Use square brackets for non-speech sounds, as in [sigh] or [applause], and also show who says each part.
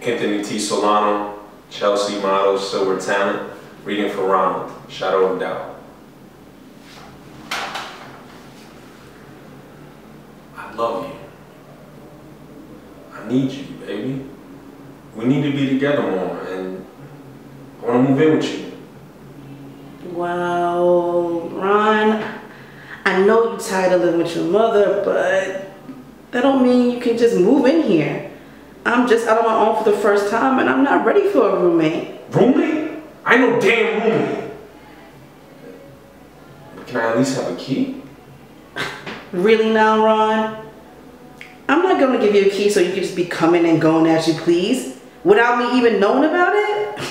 Speaker 1: Anthony T. Solano, Chelsea model, silver talent, reading for Ronald, Shadow of Doubt. I love you. I need you, baby. We need to be together more, and I want to move in with you.
Speaker 2: Well, Ron, I know you're tired of living with your mother, but that don't mean you can just move in here. I'm just out on my own for the first time and I'm not ready for a roommate.
Speaker 1: Roommate? I know damn roommate. But can I at least have a key? [laughs]
Speaker 2: Really now, Ron? I'm not gonna give you a key so you can just be coming and going as you please without me even knowing about it. [laughs]